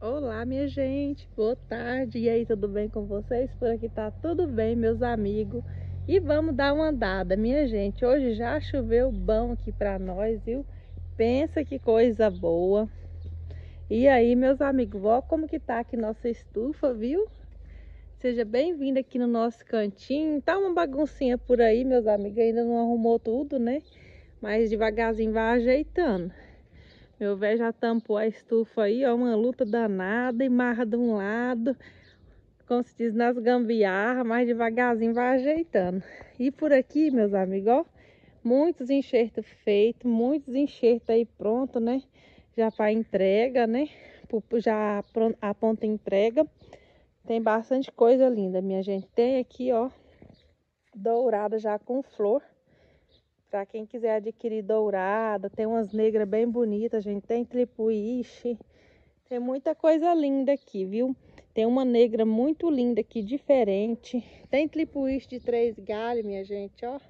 Olá, minha gente, boa tarde. E aí, tudo bem com vocês? Por aqui tá tudo bem, meus amigos. E vamos dar uma andada, minha gente. Hoje já choveu bom aqui pra nós, viu? Pensa que coisa boa. E aí, meus amigos, ó como que tá aqui nossa estufa, viu? Seja bem-vindo aqui no nosso cantinho. Tá uma baguncinha por aí, meus amigos. Ainda não arrumou tudo, né? Mas devagarzinho vai ajeitando. Meu velho já tampou a estufa aí, ó, uma luta danada, e marra de um lado, como se diz, nas gambiarras, mas devagarzinho vai ajeitando. E por aqui, meus amigos, ó, muitos enxertos feitos, muitos enxertos aí pronto, né? Já para entrega, né? Já a ponta entrega. Tem bastante coisa linda, minha gente. Tem aqui, ó, dourada já com flor. Para quem quiser adquirir dourada, tem umas negras bem bonitas, gente. Tem tripuíche, tem muita coisa linda aqui, viu? Tem uma negra muito linda aqui, diferente. Tem tripuíche de três galhos, minha gente, ó.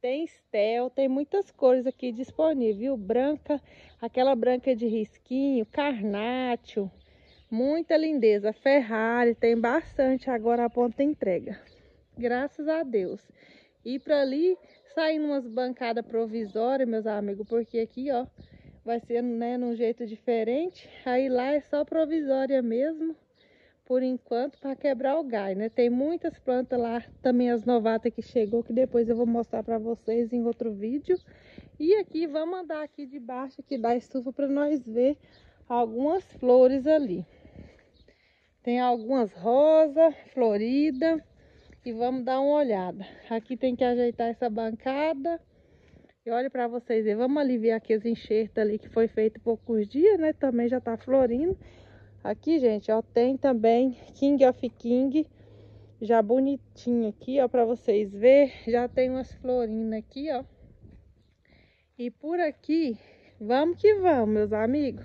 Tem estel, tem muitas cores aqui disponíveis, viu? Branca, aquela branca de risquinho, carnácio, muita lindeza. Ferrari, tem bastante agora a ponta entrega. Graças a Deus. E para ali saindo umas bancadas provisórias, meus amigos, porque aqui, ó, vai ser, né, num jeito diferente. Aí lá é só provisória mesmo, por enquanto, para quebrar o gás, né? Tem muitas plantas lá, também as novatas que chegou, que depois eu vou mostrar para vocês em outro vídeo. E aqui, vamos andar aqui debaixo aqui da estufa para nós ver algumas flores ali. Tem algumas rosas floridas e vamos dar uma olhada. Aqui tem que ajeitar essa bancada. E olha para vocês verem, vamos aliviar aqueles enxertos ali que foi feito poucos dias, né? Também já tá florindo. Aqui, gente, ó, tem também King of King, já bonitinho aqui, ó, para vocês verem. Já tem umas florinas aqui, ó. E por aqui, vamos que vamos, meus amigos.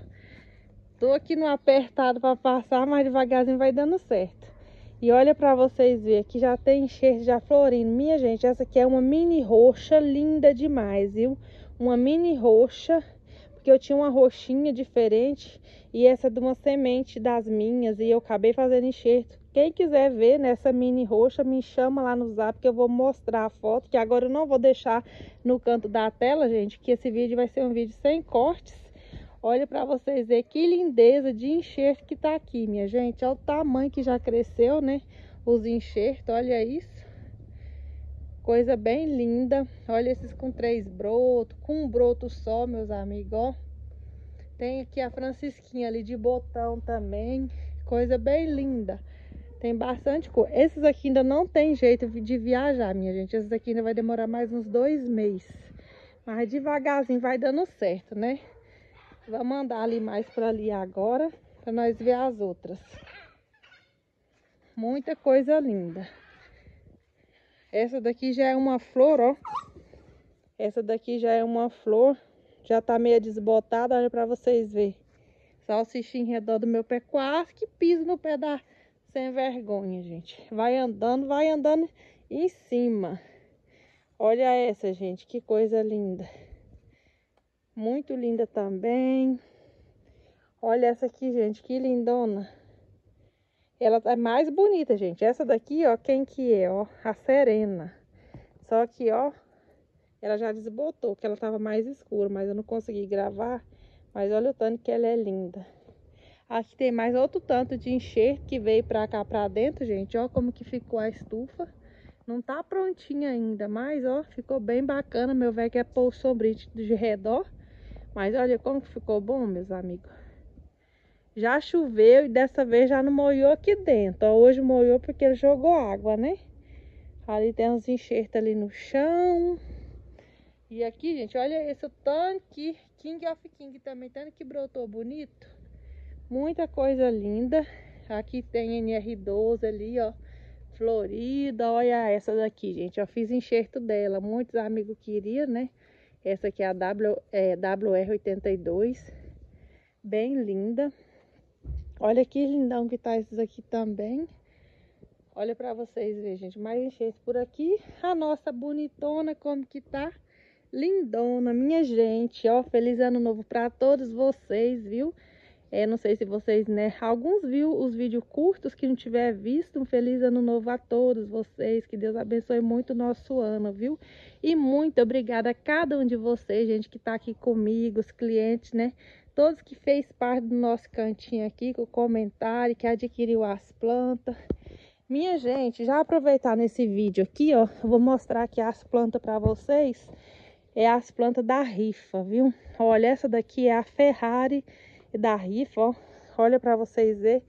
Tô aqui no apertado para passar, mas devagarzinho vai dando certo. E olha para vocês verem, aqui já tem enxerto já florindo. Minha gente, essa aqui é uma mini roxa linda demais, viu? Uma mini roxa, porque eu tinha uma roxinha diferente e essa é de uma semente das minhas e eu acabei fazendo enxerto. Quem quiser ver nessa mini roxa, me chama lá no zap que eu vou mostrar a foto, que agora eu não vou deixar no canto da tela, gente, que esse vídeo vai ser um vídeo sem cortes. Olha para vocês verem que lindeza de enxerto que tá aqui, minha gente. Olha o tamanho que já cresceu, né? Os enxertos, olha isso. Coisa bem linda. Olha esses com três brotos, com um broto só, meus amigos, ó. Tem aqui a francisquinha ali de botão também. Coisa bem linda. Tem bastante cor. Esses aqui ainda não tem jeito de viajar, minha gente. Esses aqui ainda vai demorar mais uns dois meses. Mas devagarzinho vai dando certo, né? Vamos andar ali mais para ali agora, para nós ver as outras. Muita coisa linda. Essa daqui já é uma flor, ó. Essa daqui já é uma flor. Já tá meio desbotada, olha para vocês verem. Salsichinha em redor do meu pé, quase que piso no pé da sem vergonha, gente. Vai andando, vai andando em cima. Olha essa, gente, que coisa linda. Muito linda também. Olha essa aqui, gente, que lindona. Ela é mais bonita, gente. Essa daqui, ó, quem que é, ó? A Serena. Só que, ó, ela já desbotou, que ela tava mais escura, mas eu não consegui gravar. Mas olha o tanto que ela é linda. Aqui tem mais outro tanto de enxerto que veio pra cá pra dentro, gente. Ó como que ficou a estufa. Não tá prontinha ainda, mas ó, ficou bem bacana. Meu velho quer pôr o sombrio de redor. Mas olha como ficou bom, meus amigos. Já choveu e dessa vez já não molhou aqui dentro. Hoje molhou porque ele jogou água, né? Ali tem uns enxertos ali no chão. E aqui, gente, olha esse tanque King of King também, tanto que brotou bonito. Muita coisa linda. Aqui tem NR12 ali, ó. Florida, olha essa daqui, gente. Eu fiz enxerto dela. Muitos amigos queriam, né? Essa aqui é a w, é, WR82. Bem linda. Olha que lindão que tá esses aqui também. Olha pra vocês verem, gente. Mais enchentes por aqui. A nossa bonitona como que tá. Lindona, minha gente. Ó, feliz ano novo pra todos vocês, viu? É, não sei se vocês, né? Alguns viu os vídeos curtos que não tiver visto. Um feliz ano novo a todos vocês. Que Deus abençoe muito o nosso ano, viu? E muito obrigada a cada um de vocês, gente, que tá aqui comigo, os clientes, né? Todos que fez parte do nosso cantinho aqui, com o comentário, que adquiriu as plantas. Minha gente, já aproveitar nesse vídeo aqui, ó, eu vou mostrar aqui as plantas para vocês. É as plantas da rifa, viu? Olha, essa daqui é a Ferrari da rifa, ó. Olha para vocês verem.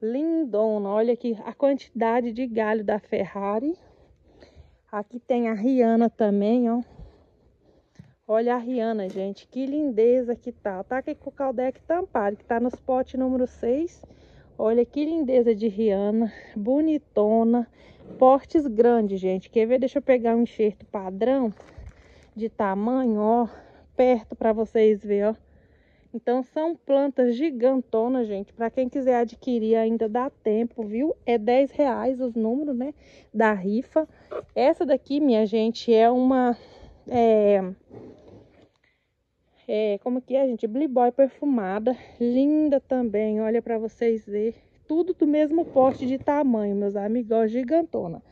Lindona. Olha aqui a quantidade de galho da Ferrari. Aqui tem a Rihanna também, ó. Olha a Rihanna, gente. Que lindeza que tá. Tá aqui com o caldeque tampado, que tá nos potes número 6. Olha que lindeza de Rihanna. Bonitona. Portes grandes, gente. Quer ver? Deixa eu pegar um enxerto padrão de tamanho, ó. Perto para vocês verem, ó. Então são plantas gigantonas, gente. Para quem quiser adquirir ainda dá tempo, viu? É 10 reais os números, né? Da rifa. Essa daqui, minha gente, é uma... É, é, como que é, gente? Boy perfumada. Linda também, olha para vocês verem. Tudo do mesmo porte de tamanho, meus amigos, gigantona.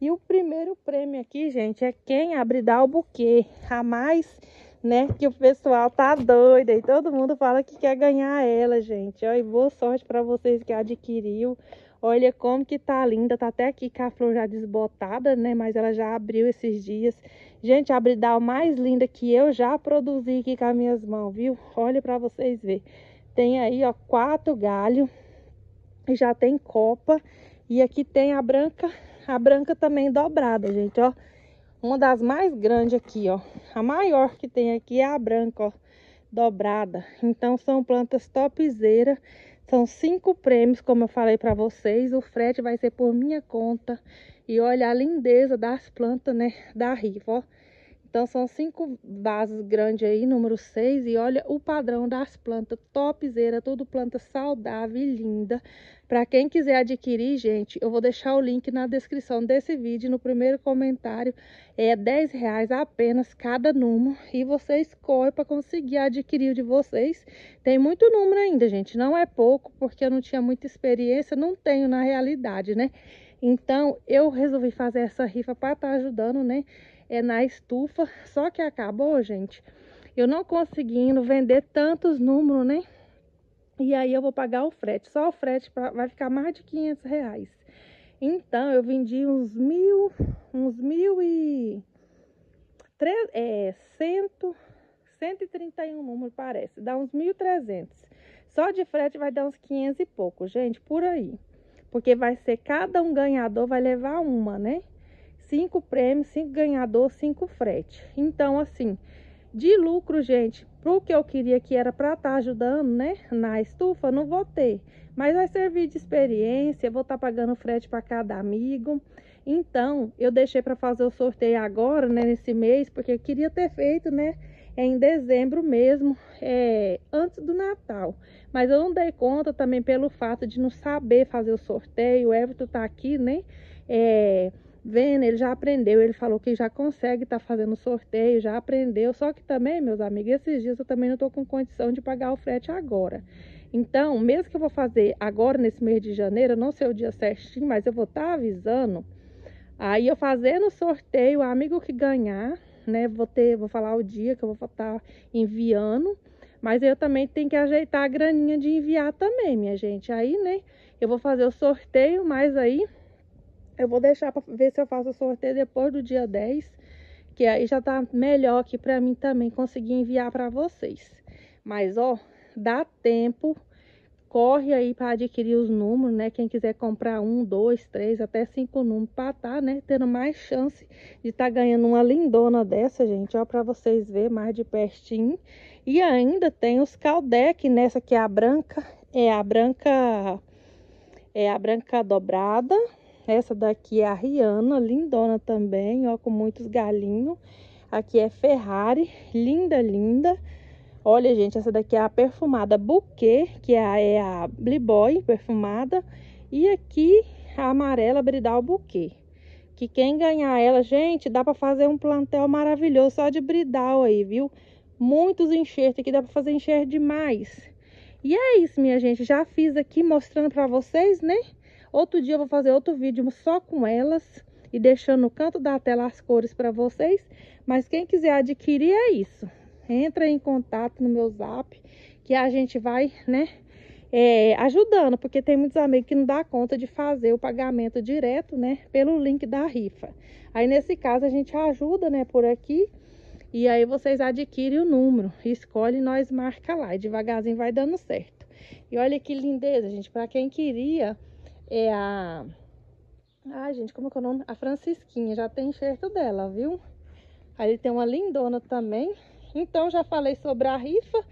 E o primeiro prêmio aqui, gente, é quem abre dar o buquê. A mais né? Que o pessoal tá doido e todo mundo fala que quer ganhar ela, gente. Ó, e boa sorte para vocês que adquiriu. Olha como que tá linda, tá até aqui com a flor já desbotada, né? Mas ela já abriu esses dias. Gente, a abridal mais linda que eu já produzi aqui com as minhas mãos, viu? Olha para vocês verem. Tem aí, ó, quatro galhos. E já tem copa. E aqui tem a branca, a branca também dobrada, gente, ó. Uma das mais grandes aqui, ó. A maior que tem aqui é a branca, ó. Dobrada. Então, são plantas topzera. São cinco prêmios, como eu falei para vocês. O frete vai ser por minha conta. E olha a lindeza das plantas, né? Da rifa, ó. Então são cinco vasos grandes aí, número 6. E olha o padrão das plantas, topzera, tudo planta saudável e linda. Para quem quiser adquirir, gente, eu vou deixar o link na descrição desse vídeo, no primeiro comentário. É 10 reais apenas cada número. E você escolhe para conseguir adquirir o de vocês. Tem muito número ainda, gente. Não é pouco, porque eu não tinha muita experiência. Não tenho na realidade, né? Então, eu resolvi fazer essa rifa para estar tá ajudando, né? É na estufa, só que acabou, gente, eu não conseguindo vender tantos números, né? E aí eu vou pagar o frete, só o frete pra, vai ficar mais de 500 reais. Então, eu vendi uns mil, uns mil e... Tre, é, cento, 131 números, parece, dá uns 1.300. Só de frete vai dar uns 500 e pouco, gente, por aí. Porque vai ser, cada um ganhador vai levar uma, né? Cinco prêmios, cinco ganhadores, cinco frete. Então, assim, de lucro, gente, pro que eu queria que era para estar tá ajudando, né, na estufa, não vou ter. Mas vai servir de experiência, vou estar tá pagando frete para cada amigo. Então, eu deixei para fazer o sorteio agora, né, nesse mês, porque eu queria ter feito, né, em dezembro mesmo, é, antes do Natal. Mas eu não dei conta também pelo fato de não saber fazer o sorteio. O Everton tá aqui, né, é vendo, ele já aprendeu, ele falou que já consegue estar tá fazendo sorteio, já aprendeu. Só que também, meus amigos, esses dias eu também não estou com condição de pagar o frete agora. Então, mesmo que eu vou fazer agora nesse mês de janeiro, não sei o dia certinho, mas eu vou estar tá avisando. Aí eu fazendo o sorteio, amigo que ganhar, né, vou ter, vou falar o dia que eu vou estar tá enviando. Mas eu também tenho que ajeitar a graninha de enviar também, minha gente. Aí, né, eu vou fazer o sorteio, mas aí eu vou deixar para ver se eu faço o sorteio depois do dia 10, que aí já tá melhor aqui para mim também conseguir enviar para vocês. Mas, ó, dá tempo, corre aí para adquirir os números, né? Quem quiser comprar um, dois, três, até cinco números para tá, né? Tendo mais chance de tá ganhando uma lindona dessa, gente, ó, para vocês verem mais de pertinho. E ainda tem os Caldec, nessa que é a branca, é a branca, é a branca dobrada, essa daqui é a Rihanna, lindona também, ó, com muitos galinhos. Aqui é Ferrari, linda, linda. Olha, gente, essa daqui é a perfumada Bouquet, que é a, é a Boy perfumada. E aqui a amarela Bridal Bouquet. Que quem ganhar ela, gente, dá para fazer um plantel maravilhoso só de Bridal aí, viu? Muitos enxertos aqui, dá para fazer enxerto demais. E é isso, minha gente. Já fiz aqui mostrando pra vocês, né? Outro dia eu vou fazer outro vídeo só com elas e deixando no canto da tela as cores para vocês. Mas quem quiser adquirir é isso. Entra em contato no meu zap que a gente vai, né, é, ajudando, porque tem muitos amigos que não dá conta de fazer o pagamento direto, né, pelo link da rifa. Aí nesse caso a gente ajuda, né, por aqui. E aí vocês adquirem o número, escolhe nós marca lá e devagarzinho vai dando certo. E olha que lindeza, gente, para quem queria é a Ai, gente, como é que é o nome? A Francisquinha, já tem enxerto dela, viu? Aí tem uma lindona também. Então já falei sobre a rifa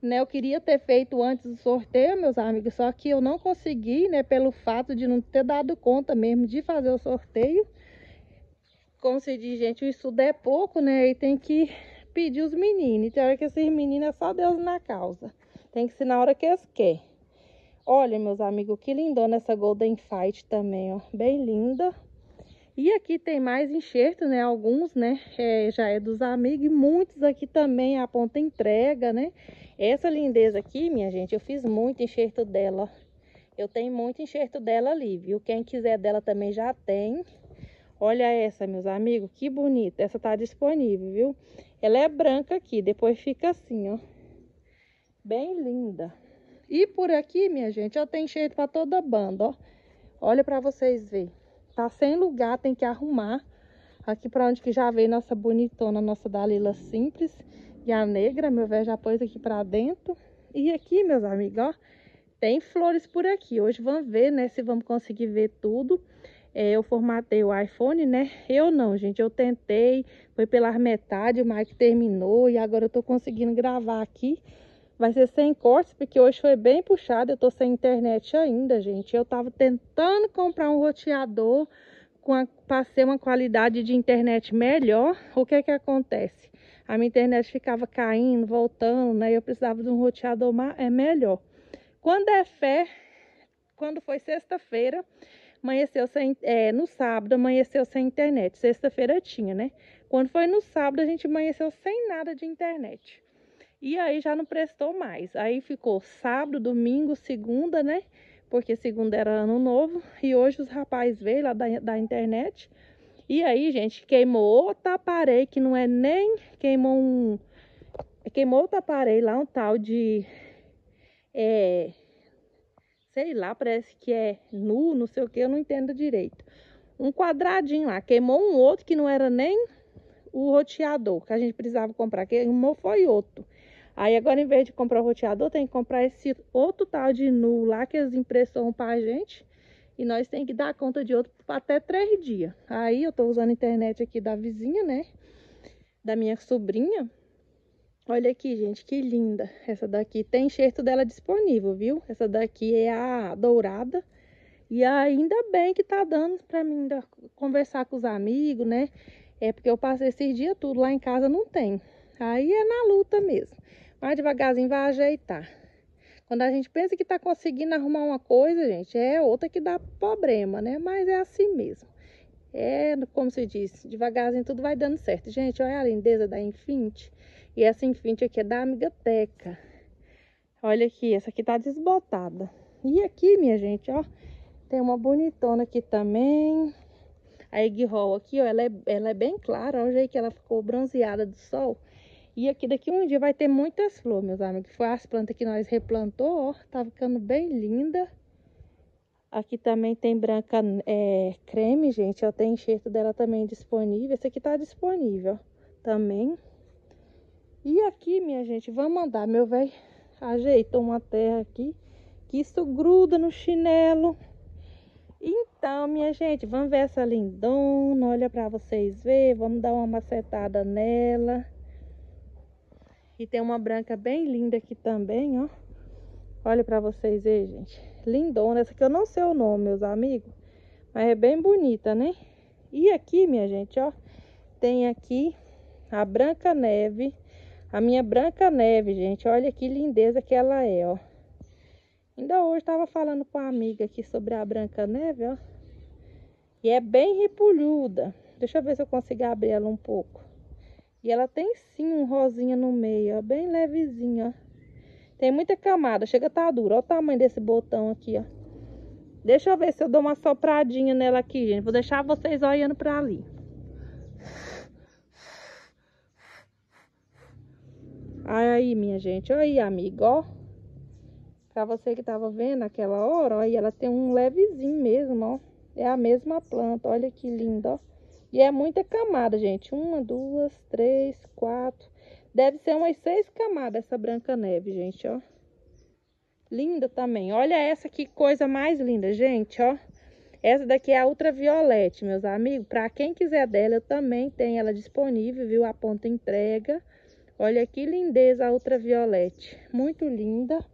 né, eu queria ter feito antes do sorteio, meus amigos, só que eu não consegui, né, pelo fato de não ter dado conta mesmo de fazer o sorteio. Como se diz, gente, o estudo é pouco, né, e tem que pedir os meninos. Tem hora que esses meninos é só Deus na causa. Tem que ser na hora que eles querem. Olha, meus amigos, que lindona essa Golden Fight também, ó, bem linda. E aqui tem mais enxerto, né? Alguns, né? É, já é dos amigos e muitos aqui também a ponta entrega, né? Essa lindeza aqui, minha gente, eu fiz muito enxerto dela. Eu tenho muito enxerto dela ali, viu? Quem quiser dela também já tem. Olha essa, meus amigos, que bonita. Essa tá disponível, viu? Ela é branca aqui, depois fica assim, ó. Bem linda. E por aqui, minha gente, eu tenho enxerto para toda banda, ó. Olha para vocês verem. Tá sem lugar, tem que arrumar. Aqui para onde que já veio nossa bonitona, nossa Dalila simples. E a negra, meu velho já pôs aqui para dentro. E aqui, meus amigos, ó, tem flores por aqui. Hoje vamos ver, né, se vamos conseguir ver tudo. É, eu formatei o iPhone, né? Eu não, gente, eu tentei, foi pela metade, o Mike terminou e agora eu tô conseguindo gravar aqui. Vai ser sem cortes, porque hoje foi bem puxado, eu tô sem internet ainda, gente. Eu tava tentando comprar um roteador para ser uma qualidade de internet melhor. O que que acontece? A minha internet ficava caindo, voltando, né? Eu precisava de um roteador é melhor. Quando é fé, quando foi sexta-feira, amanheceu sem, é, no sábado amanheceu sem internet. Sexta-feira tinha, né? Quando foi no sábado, a gente amanheceu sem nada de internet. E aí já não prestou mais. Aí ficou sábado, domingo, segunda, né? Porque segunda era ano novo. E hoje os rapazes veio lá da, da internet. E aí, gente, queimou outro aparelho que não é nem... Queimou um... Queimou outro aparelho lá, um tal de... É... Sei lá, parece que é nu, não sei o que, eu não entendo direito. Um quadradinho lá. Queimou um outro que não era nem o roteador que a gente precisava comprar. Queimou foi outro. Aí agora, em vez de comprar o roteador, tem que comprar esse outro tal de nu lá que eles impressionam pra gente. E nós tem que dar conta de outro até três dias. Aí eu tô usando a internet aqui da vizinha, né? Da minha sobrinha. Olha aqui, gente, que linda. Essa daqui tem enxerto dela disponível, viu? Essa daqui é a dourada. E ainda bem que tá dando pra mim conversar com os amigos, né? É porque eu passei esses dias tudo lá em casa, não tem. Aí é na luta mesmo. Mas devagarzinho vai ajeitar. Quando a gente pensa que tá conseguindo arrumar uma coisa, gente, é outra que dá problema, né? Mas é assim mesmo. É, como se diz, devagarzinho tudo vai dando certo. Gente, olha a lindeza da Infinity. E essa Infinity aqui é da Amiga Teca. Olha aqui, essa aqui tá desbotada. E aqui, minha gente, ó, tem uma bonitona aqui também. A egg roll aqui, ó, ela é, ela é bem clara. Olha aí que ela ficou bronzeada do sol. E aqui daqui um dia vai ter muitas flores, meus amigos. Foi as plantas que nós replantou, ó. Tá ficando bem linda. Aqui também tem branca é, creme, gente. Ó, tem enxerto dela também disponível. Esse aqui tá disponível, também. E aqui, minha gente, vamos andar. Meu velho ajeitou uma terra aqui. Que isso gruda no chinelo. Então, minha gente, vamos ver essa lindona. Olha pra vocês verem. Vamos dar uma macetada nela. E tem uma branca bem linda aqui também, ó. Olha pra vocês verem, gente. Lindona. Essa aqui eu não sei o nome, meus amigos. Mas é bem bonita, né? E aqui, minha gente, ó. Tem aqui a Branca Neve. A minha Branca Neve, gente. Olha que lindeza que ela é, ó. Ainda hoje tava falando com a amiga aqui sobre a Branca Neve, ó. E é bem repulhuda. Deixa eu ver se eu consigo abrir ela um pouco. E ela tem sim um rosinha no meio, ó, bem levezinho, ó. Tem muita camada, chega a tá dura. Olha o tamanho desse botão aqui, ó. Deixa eu ver se eu dou uma sopradinha nela aqui, gente. Vou deixar vocês olhando pra ali. Aí, minha gente, olha aí, amigo, ó. Pra você que tava vendo aquela hora, ó, ela tem um levezinho mesmo, ó. É a mesma planta, olha que linda, ó. E é muita camada, gente. Uma, duas, três, quatro. Deve ser umas seis camadas essa branca neve, gente, ó. Linda também. Olha essa que coisa mais linda, gente, ó. Essa daqui é a ultraviolete, meus amigos. Para quem quiser dela, eu também tenho ela disponível, viu? A ponta entrega. Olha que lindeza a ultraviolete. Muito linda.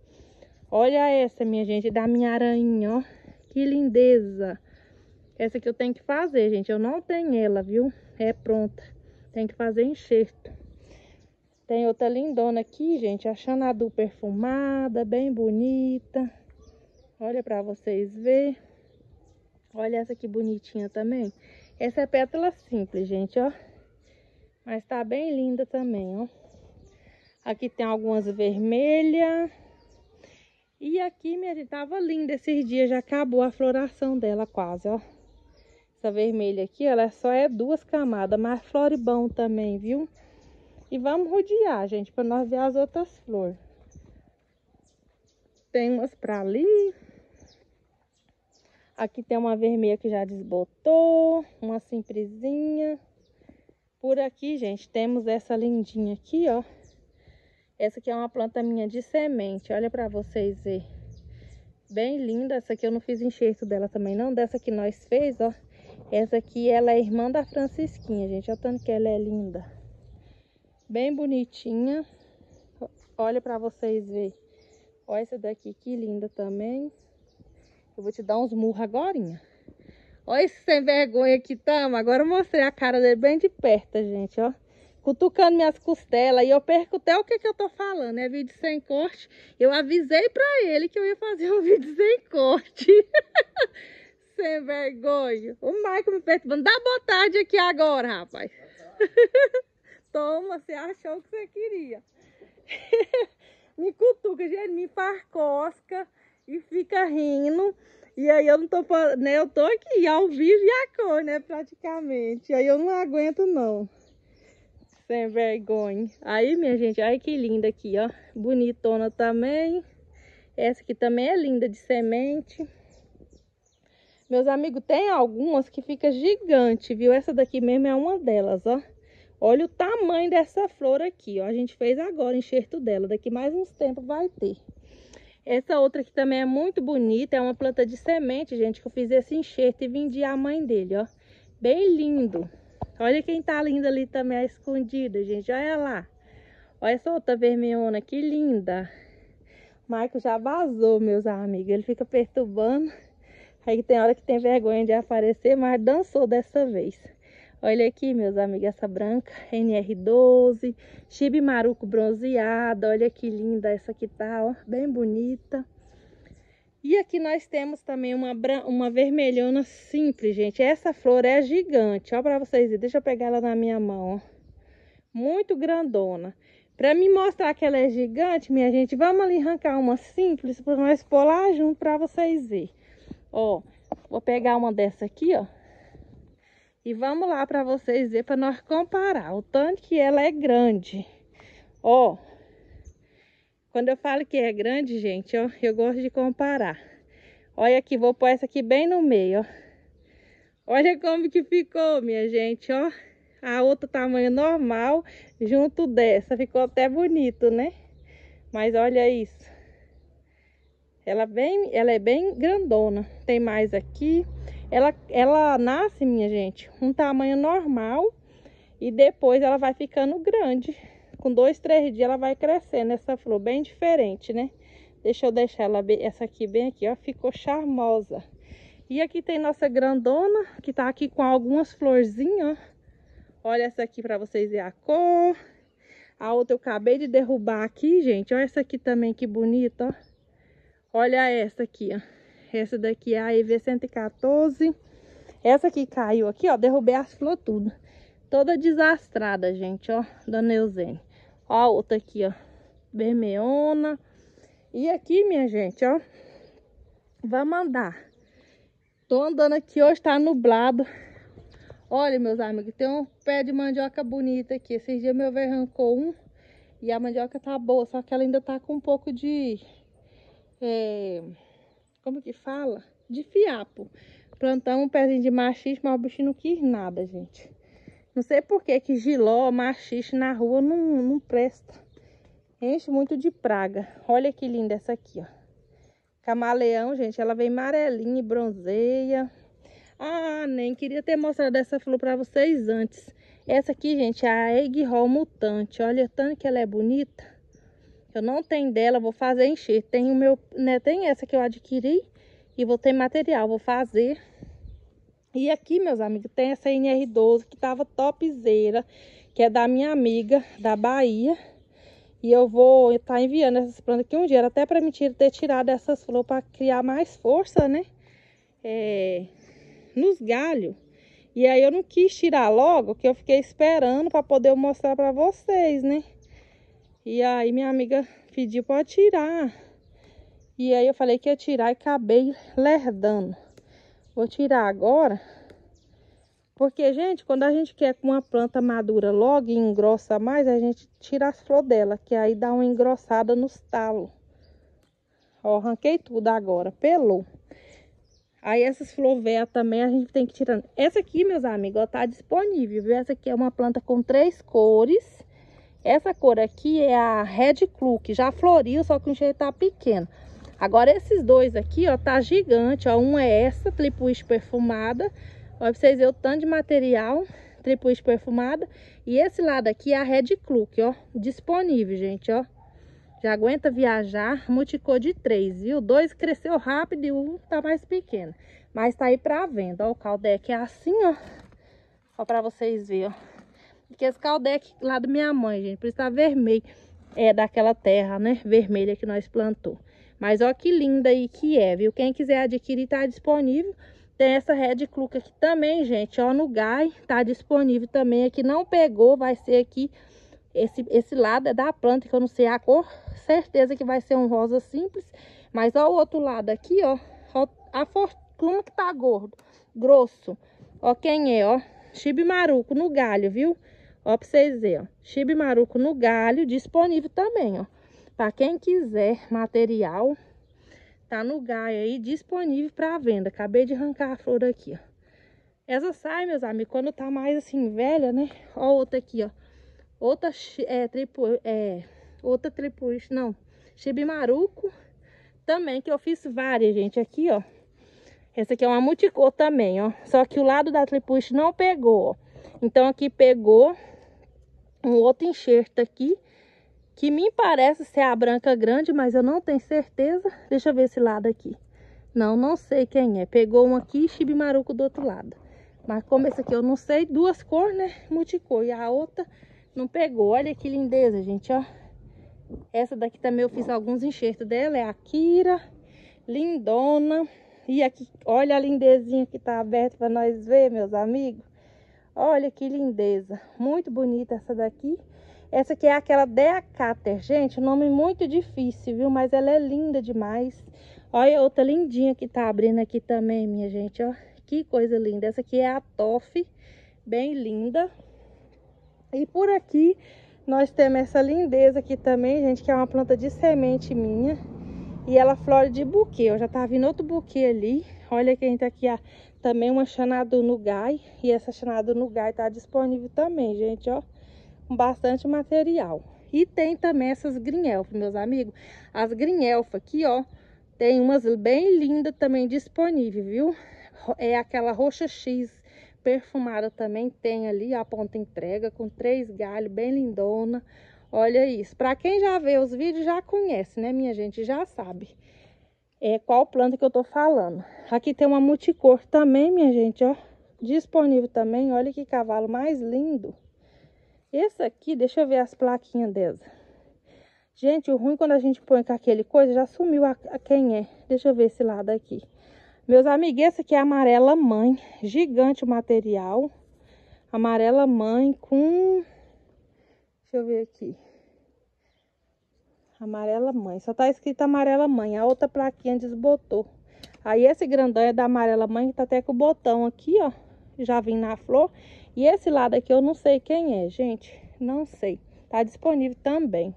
Olha essa, minha gente, da minha aranha, ó. Que lindeza. Essa que eu tenho que fazer, gente. Eu não tenho ela, viu? É pronta. Tem que fazer enxerto. Tem outra lindona aqui, gente. A Xanadu perfumada, bem bonita. Olha pra vocês verem. Olha essa aqui bonitinha também. Essa é pétala simples, gente, ó. Mas tá bem linda também, ó. Aqui tem algumas vermelhas. E aqui, minha gente, tava linda esses dias. Já acabou a floração dela quase, ó. Essa vermelha aqui, ela só é duas camadas. Mas floribão também, viu? E vamos rodear, gente, para nós ver as outras flores. Tem umas pra ali. Aqui tem uma vermelha que já desbotou. Uma simplesinha. Por aqui, gente, temos essa lindinha aqui, ó. Essa aqui é uma planta minha de semente, olha para vocês verem. Bem linda, essa aqui eu não fiz enxerto dela também não, dessa que nós fez, ó. Essa aqui, ela é irmã da Francisquinha, gente, olha tanto que ela é linda. Bem bonitinha. Olha para vocês verem. Olha essa daqui, que linda também. Eu vou te dar uns murros agora. Olha esse sem vergonha que tamo. Agora eu mostrei a cara dele bem de perto, gente, ó cutucando minhas costelas e eu perco até o que, que eu tô falando, é vídeo sem corte. Eu avisei pra ele que eu ia fazer um vídeo sem corte. sem vergonha. O Michael me perturbando. Dá boa tarde aqui agora, rapaz. Toma, você achou que você queria. me cutuca, gente, me farcosca e fica rindo. E aí eu não tô né? Eu tô aqui ao vivo e a cor, né? Praticamente. Aí eu não aguento, não. Sem vergonha. Aí, minha gente, olha que linda aqui, ó. Bonitona também. Essa aqui também é linda de semente. Meus amigos, tem algumas que fica gigante, viu? Essa daqui mesmo é uma delas, ó. Olha o tamanho dessa flor aqui, ó. A gente fez agora o enxerto dela. Daqui mais uns tempos vai ter. Essa outra aqui também é muito bonita. É uma planta de semente, gente, que eu fiz esse enxerto e vendi a mãe dele, ó. Bem lindo. Olha quem tá linda ali também, a escondida, gente. Olha lá. Olha essa outra vermelhona, que linda. O Marco já vazou, meus amigos. Ele fica perturbando. Aí tem hora que tem vergonha de aparecer, mas dançou dessa vez. Olha aqui, meus amigos, essa branca, NR12, chibi maruco bronzeada. Olha que linda essa aqui tá, ó, bem bonita. E aqui nós temos também uma, uma vermelhona simples, gente. Essa flor é gigante, ó para vocês verem. Deixa eu pegar ela na minha mão, ó. Muito grandona. Para me mostrar que ela é gigante, minha gente, vamos ali arrancar uma simples para nós pôr lá junto para vocês verem. Ó, vou pegar uma dessa aqui, ó. E vamos lá para vocês verem, para nós comparar o tanto que ela é grande. Ó, quando eu falo que é grande, gente, ó, eu gosto de comparar. Olha aqui, vou pôr essa aqui bem no meio, ó. Olha como que ficou, minha gente, ó. A outra tamanho normal, junto dessa. Ficou até bonito, né? Mas olha isso. Ela, ela é bem grandona. Tem mais aqui. Ela, ela nasce, minha gente, um tamanho normal. E depois ela vai ficando grande com dois, três dias ela vai crescendo essa flor, bem diferente, né? Deixa eu deixar ela essa aqui bem aqui, ó, ficou charmosa. E aqui tem nossa grandona, que tá aqui com algumas florzinhas, ó. Olha essa aqui pra vocês verem a cor. A outra eu acabei de derrubar aqui, gente. Olha essa aqui também, que bonita, ó. Olha essa aqui, ó. Essa daqui é a EV114. Essa aqui caiu aqui, ó. Derrubei as flores tudo. Toda desastrada, gente, ó. Da Neuzene. Ó a outra aqui, ó. Vermeona. E aqui, minha gente, ó. Vamos andar. Tô andando aqui, hoje tá nublado. Olha, meus amigos, tem um pé de mandioca bonita aqui. Esses dias meu velho arrancou um. E a mandioca tá boa, só que ela ainda tá com um pouco de... É, como que fala? De fiapo. Plantamos um pezinho de machixe, mas o bichinho não quis nada, gente. Não sei por que que giló, machixe na rua não, não presta. Enche muito de praga. Olha que linda essa aqui, ó. Camaleão, gente, ela vem amarelinha e bronzeia. Ah, nem queria ter mostrado essa flor para vocês antes. Essa aqui, gente, é a Egg Roll Mutante. Olha tanto que ela é bonita. Eu não tenho dela, vou fazer encher. Tem o meu, né, tem essa que eu adquiri e vou ter material, vou fazer. E aqui, meus amigos, tem essa NR12 que tava topzera, que é da minha amiga da Bahia. E eu vou estar tá enviando essas plantas aqui um dia, até para me ter tirado essas flores para criar mais força, né? É, nos galhos. E aí eu não quis tirar logo, que eu fiquei esperando para poder mostrar para vocês, né? E aí minha amiga pediu para tirar. E aí eu falei que ia tirar e acabei lerdando. Vou tirar agora porque, gente, quando a gente quer com uma planta madura logo e engrossa mais, a gente tira as flores dela, que aí dá uma engrossada nos talos. Ó, arranquei tudo agora, pelou. Aí essas flores também a gente tem que tirar. Essa aqui, meus amigos, ó, tá disponível, viu? Essa aqui é uma planta com três cores. Essa cor aqui é a Red Clue, que já floriu, só que o jeito tá pequeno. Agora esses dois aqui, ó, tá gigante, ó. Um é essa, Tlipuis perfumada. Olha pra vocês verem o tanto de material, tripuis perfumada. E esse lado aqui é a Red Cluck, ó, disponível, gente, ó. Já aguenta viajar, multicor de três, viu? Dois cresceu rápido e um tá mais pequeno. Mas tá aí pra venda, ó, o caldeque é assim, ó. Ó, pra vocês verem, ó. Porque esse caldeque lá da minha mãe, gente, por isso tá vermelho. É daquela terra, né, vermelha que nós plantou. Mas ó que linda aí que é, viu? Quem quiser adquirir tá disponível. Tem essa Red Cluck aqui também, gente, ó, no Gai, tá disponível também aqui, não pegou, vai ser aqui, esse, esse lado é da planta, que eu não sei a cor, certeza que vai ser um rosa simples, mas ó o outro lado aqui, ó, ó a fortuna que tá gordo, grosso, ó quem é, ó, chibi maruco no galho, viu? Ó pra vocês verem, ó, chibi maruco no galho, disponível também, ó, pra quem quiser material, Tá no Gaia aí, disponível para venda. Acabei de arrancar a flor aqui, ó. Essa sai, meus amigos, quando tá mais assim, velha, né? Ó outra aqui, ó. Outra, é, tripo, é, outra tripuis, não. Chibimaruco também, que eu fiz várias, gente. Aqui, ó. Essa aqui é uma multicor também, ó. Só que o lado da tripuis não pegou, ó. Então aqui pegou um outro enxerto aqui que me parece ser a branca grande, mas eu não tenho certeza. Deixa eu ver esse lado aqui. Não, não sei quem é. Pegou um aqui e chibimaruco do outro lado. Mas como esse aqui eu não sei, duas cores, né? Multicor. E a outra não pegou. Olha que lindeza, gente, ó. Essa daqui também eu fiz alguns enxertos dela. É a Kira. Lindona. E aqui, olha a lindezinha que tá aberta para nós ver, meus amigos. Olha que lindeza. Muito bonita essa daqui. Essa aqui é aquela Deacater. Gente, nome muito difícil, viu? Mas ela é linda demais. Olha outra lindinha que tá abrindo aqui também, minha gente, ó. Que coisa linda. Essa aqui é a Toff, bem linda. E por aqui nós temos essa lindeza aqui também, gente, que é uma planta de semente minha. E ela flora de buquê. Eu já tá vindo outro buquê ali. Olha quem tá aqui, ó. Também uma chanado no gai. E essa chanado no gai tá disponível também, gente, ó com bastante material. E tem também essas grinelfas, meus amigos. As grinelfas aqui, ó, tem umas bem lindas também disponíveis, viu? É aquela roxa X perfumada também tem ali, a ponta entrega, com três galhos, bem lindona. Olha isso. Para quem já vê os vídeos, já conhece, né, minha gente? Já sabe é, qual planta que eu tô falando. Aqui tem uma multicor também, minha gente, ó. Disponível também. Olha que cavalo mais lindo. Esse aqui, deixa eu ver as plaquinhas dessa. Gente, o ruim quando a gente põe com aquele coisa, já sumiu a, a quem é. Deixa eu ver esse lado aqui. Meus amigos, esse aqui é amarela mãe. Gigante o material. Amarela mãe com... Deixa eu ver aqui. Amarela mãe. Só tá escrito amarela mãe. A outra plaquinha desbotou. Aí esse grandão é da amarela mãe, que tá até com o botão aqui, ó. Já vim na flor. E esse lado aqui eu não sei quem é, gente. Não sei. Tá disponível também.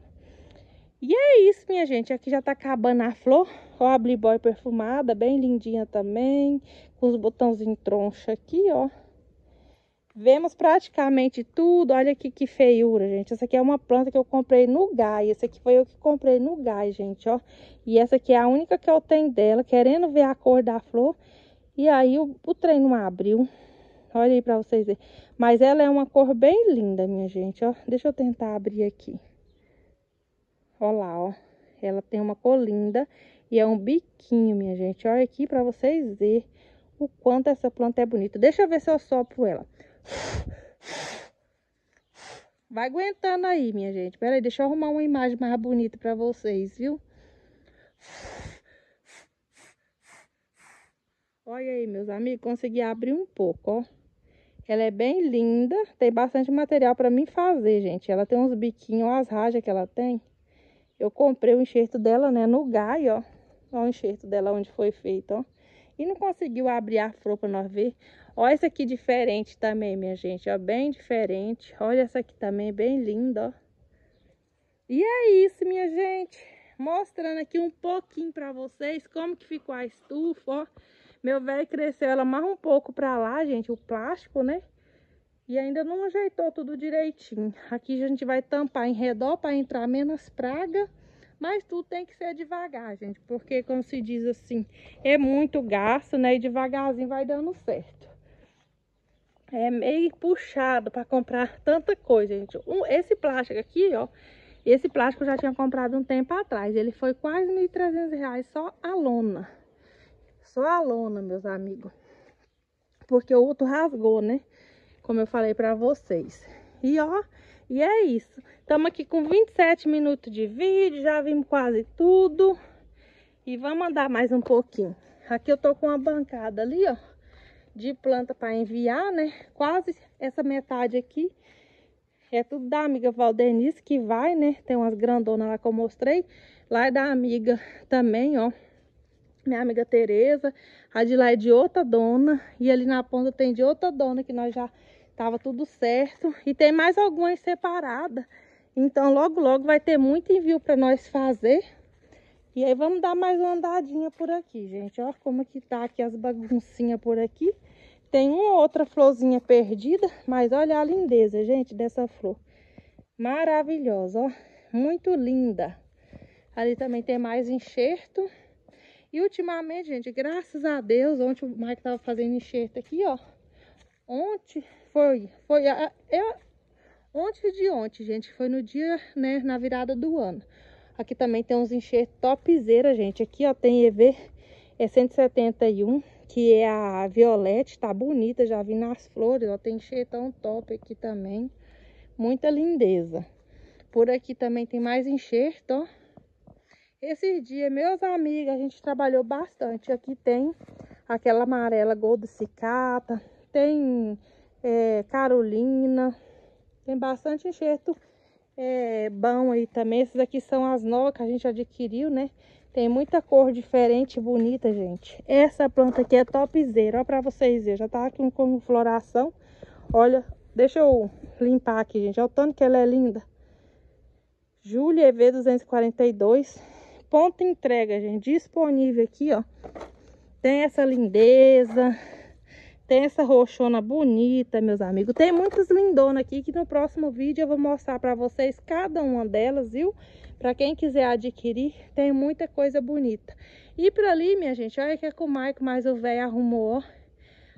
E é isso, minha gente. Aqui já tá acabando a flor. Ó, a Boy perfumada, bem lindinha também. Com os botãozinhos troncha aqui, ó. Vemos praticamente tudo. Olha aqui que feiura, gente. Essa aqui é uma planta que eu comprei no Gai. Essa aqui foi eu que comprei no Gai, gente, ó. E essa aqui é a única que eu tenho dela, querendo ver a cor da flor. E aí o, o trem não abriu. Olha aí pra vocês verem. Mas ela é uma cor bem linda, minha gente, ó. Deixa eu tentar abrir aqui. Olha lá, ó. Ela tem uma cor linda e é um biquinho, minha gente. Olha aqui pra vocês verem o quanto essa planta é bonita. Deixa eu ver se eu sopro ela. Vai aguentando aí, minha gente. Pera aí, deixa eu arrumar uma imagem mais bonita pra vocês, viu? Olha aí, meus amigos, consegui abrir um pouco, ó. Ela é bem linda, tem bastante material pra mim fazer, gente. Ela tem uns biquinhos, ó, as rajas que ela tem. Eu comprei o enxerto dela, né, no gai, ó. Ó o enxerto dela onde foi feito, ó. E não conseguiu abrir a flor pra nós ver. Ó essa aqui diferente também, minha gente, ó. Bem diferente. Olha essa aqui também, bem linda, ó. E é isso, minha gente. Mostrando aqui um pouquinho pra vocês como que ficou a estufa, ó. Meu velho cresceu ela mais um pouco pra lá, gente, o plástico, né? E ainda não ajeitou tudo direitinho. Aqui a gente vai tampar em redor para entrar menos praga. Mas tudo tem que ser devagar, gente. Porque, como se diz assim, é muito gasto, né? E devagarzinho vai dando certo. É meio puxado para comprar tanta coisa, gente. Um, esse plástico aqui, ó. Esse plástico eu já tinha comprado um tempo atrás. Ele foi quase R$ 1.300 só a lona. Só a lona, meus amigos. Porque o outro rasgou, né? como eu falei para vocês. E ó, e é isso. Estamos aqui com 27 minutos de vídeo, já vimos quase tudo. E vamos andar mais um pouquinho. Aqui eu tô com uma bancada ali, ó, de planta para enviar, né? Quase essa metade aqui é tudo da amiga Valdenice que vai, né? Tem umas grandonas lá que eu mostrei. Lá é da amiga também, ó. Minha amiga Tereza. A de lá é de outra dona. E ali na ponta tem de outra dona que nós já Tava tudo certo. E tem mais algumas separadas. Então, logo, logo vai ter muito envio para nós fazer. E aí, vamos dar mais uma andadinha por aqui, gente. Ó como que tá aqui as baguncinhas por aqui. Tem uma outra florzinha perdida. Mas olha a lindeza, gente, dessa flor. Maravilhosa, ó. Muito linda. Ali também tem mais enxerto. E ultimamente, gente, graças a Deus, ontem o Mike tava fazendo enxerto aqui, ó. Ontem foi, foi a, eu, ontem de ontem, gente, foi no dia, né, na virada do ano. Aqui também tem uns enxertos topzera, gente. Aqui, ó, tem EV é 171, que é a violete, tá bonita, já vi nas flores, ó, tem enxertão top aqui também. Muita lindeza. Por aqui também tem mais enxerto, ó. Esses dias, meus amigos, a gente trabalhou bastante. Aqui tem aquela amarela Gold Cicata, tem é, Carolina, tem bastante enxerto é, bom aí também. Esses aqui são as novas que a gente adquiriu, né? Tem muita cor diferente, bonita, gente. Essa planta aqui é topzera, ó pra vocês verem. Já tá aqui com floração. Olha, deixa eu limpar aqui, gente. Olha o tanto que ela é linda. Júlia EV 242. Ponto entrega, gente. Disponível aqui, ó. Tem essa lindeza. Tem essa roxona bonita, meus amigos. Tem muitas lindonas aqui que no próximo vídeo eu vou mostrar para vocês cada uma delas, viu? Para quem quiser adquirir, tem muita coisa bonita. E para ali, minha gente, olha que é que o Maico mais o velho arrumou.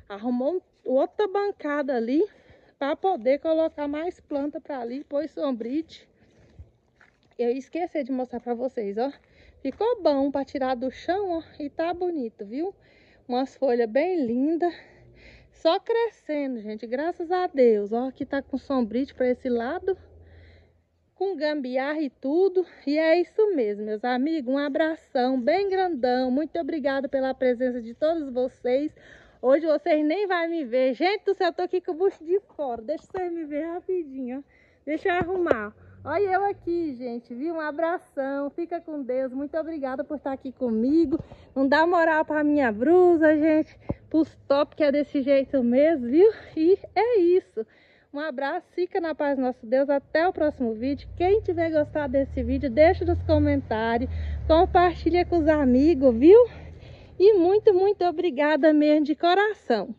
Arrumou outra bancada ali para poder colocar mais planta para ali, pôs sombrite. Eu esqueci de mostrar para vocês, ó. Ficou bom para tirar do chão, ó, e tá bonito, viu? Umas folhas bem lindas. Só crescendo, gente. Graças a Deus. Ó, aqui tá com sombrite para esse lado. Com gambiarra e tudo. E é isso mesmo, meus amigos. Um abração bem grandão. Muito obrigada pela presença de todos vocês. Hoje vocês nem vão me ver. Gente do céu, tô aqui com o bucho de fora. Deixa vocês me ver rapidinho, ó. Deixa eu arrumar. Olha eu aqui, gente, viu? Um abração, fica com Deus. Muito obrigada por estar aqui comigo. Não dá moral para minha brusa, gente. Pros top que é desse jeito mesmo, viu? E é isso. Um abraço, fica na paz nosso Deus. Até o próximo vídeo. Quem tiver gostado desse vídeo, deixa nos comentários. Compartilha com os amigos, viu? E muito, muito obrigada mesmo de coração.